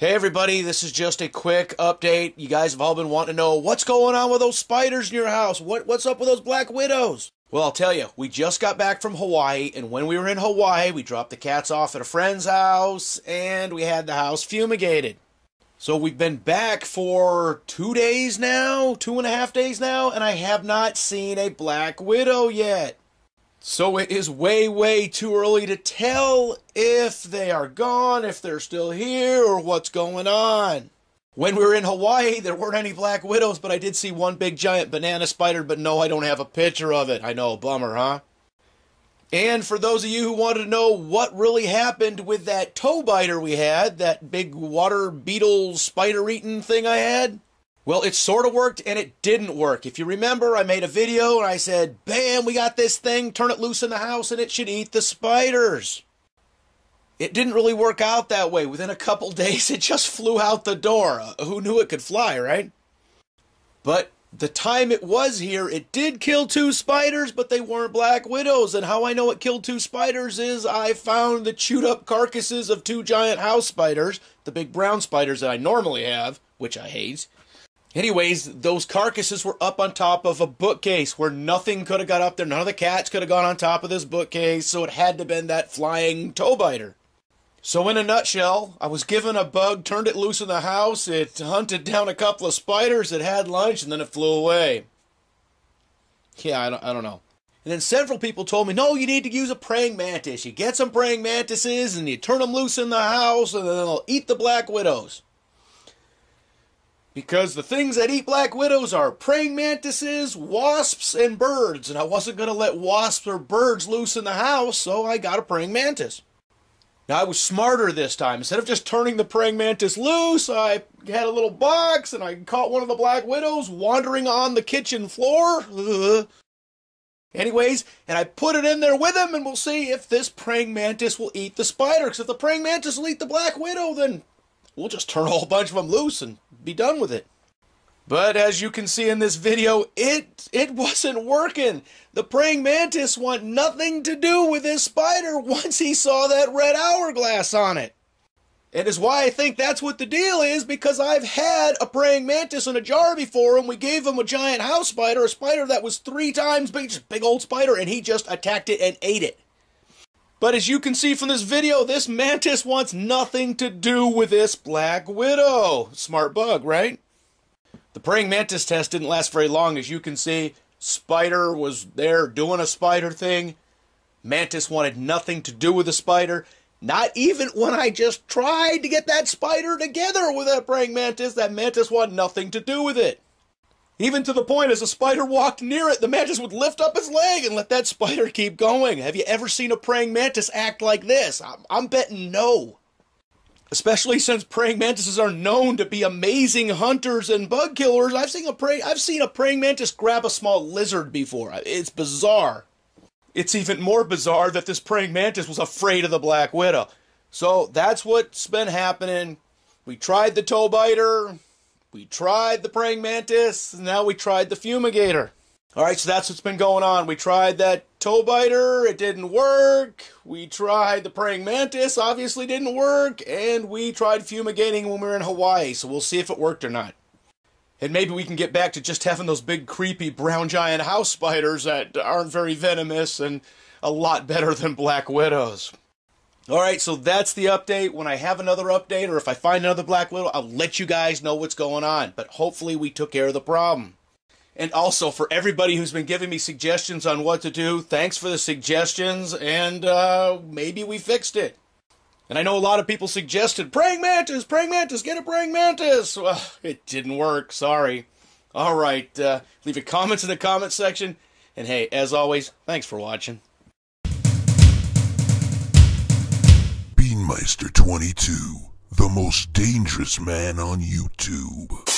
Hey everybody, this is just a quick update. You guys have all been wanting to know what's going on with those spiders in your house. What what's up with those black widows? Well, I'll tell you, we just got back from Hawaii, and when we were in Hawaii, we dropped the cats off at a friend's house, and we had the house fumigated. So we've been back for two days now, two and a half days now, and I have not seen a black widow yet. So it is way, way too early to tell if they are gone, if they're still here, or what's going on. When we were in Hawaii, there weren't any black widows, but I did see one big giant banana spider, but no, I don't have a picture of it. I know, bummer, huh? And for those of you who wanted to know what really happened with that toe biter we had, that big water beetle spider eating thing I had, well, it sort of worked and it didn't work. If you remember, I made a video and I said, bam, we got this thing, turn it loose in the house and it should eat the spiders. It didn't really work out that way. Within a couple days, it just flew out the door. Uh, who knew it could fly, right? But the time it was here, it did kill two spiders, but they weren't black widows. And how I know it killed two spiders is I found the chewed up carcasses of two giant house spiders, the big brown spiders that I normally have, which I hate. Anyways, those carcasses were up on top of a bookcase where nothing could have got up there. None of the cats could have gone on top of this bookcase, so it had to have been that flying toe biter. So, in a nutshell, I was given a bug, turned it loose in the house, it hunted down a couple of spiders, it had lunch, and then it flew away. Yeah, I don't, I don't know. And then several people told me, no, you need to use a praying mantis. You get some praying mantises and you turn them loose in the house, and then they'll eat the black widows. Because the things that eat black widows are praying mantises, wasps, and birds. And I wasn't going to let wasps or birds loose in the house, so I got a praying mantis. Now I was smarter this time. Instead of just turning the praying mantis loose, I had a little box and I caught one of the black widows wandering on the kitchen floor. Ugh. Anyways, and I put it in there with him, and we'll see if this praying mantis will eat the spider. Because if the praying mantis will eat the black widow, then we'll just turn a whole bunch of them loose and be done with it. But as you can see in this video, it it wasn't working. The praying mantis want nothing to do with this spider once he saw that red hourglass on it. And is why I think that's what the deal is because I've had a praying mantis in a jar before and we gave him a giant house spider, a spider that was three times big, just big old spider, and he just attacked it and ate it. But as you can see from this video, this mantis wants nothing to do with this black widow. Smart bug, right? The praying mantis test didn't last very long. As you can see, Spider was there doing a spider thing. Mantis wanted nothing to do with the spider. Not even when I just tried to get that spider together with that praying mantis, that mantis wanted nothing to do with it. Even to the point as a spider walked near it, the mantis would lift up its leg and let that spider keep going. Have you ever seen a praying mantis act like this? I'm, I'm betting no especially since praying mantises are known to be amazing hunters and bug killers. I've seen a praying I've seen a praying mantis grab a small lizard before. It's bizarre. It's even more bizarre that this praying mantis was afraid of the black widow. So that's what's been happening. We tried the toe biter, we tried the praying mantis, now we tried the fumigator. All right, so that's what's been going on. We tried that toe biter, it didn't work. We tried the praying mantis, obviously didn't work. And we tried fumigating when we were in Hawaii, so we'll see if it worked or not. And maybe we can get back to just having those big, creepy brown giant house spiders that aren't very venomous and a lot better than black widows. All right, so that's the update. When I have another update or if I find another black widow, I'll let you guys know what's going on. But hopefully, we took care of the problem. And also for everybody who's been giving me suggestions on what to do, thanks for the suggestions, and uh, maybe we fixed it. And I know a lot of people suggested praying mantis, praying mantis, get a praying mantis. Well, it didn't work. Sorry. All right. Uh, leave your comments in the comment section. And hey, as always, thanks for watching. Beanmeister22, the most dangerous man on YouTube.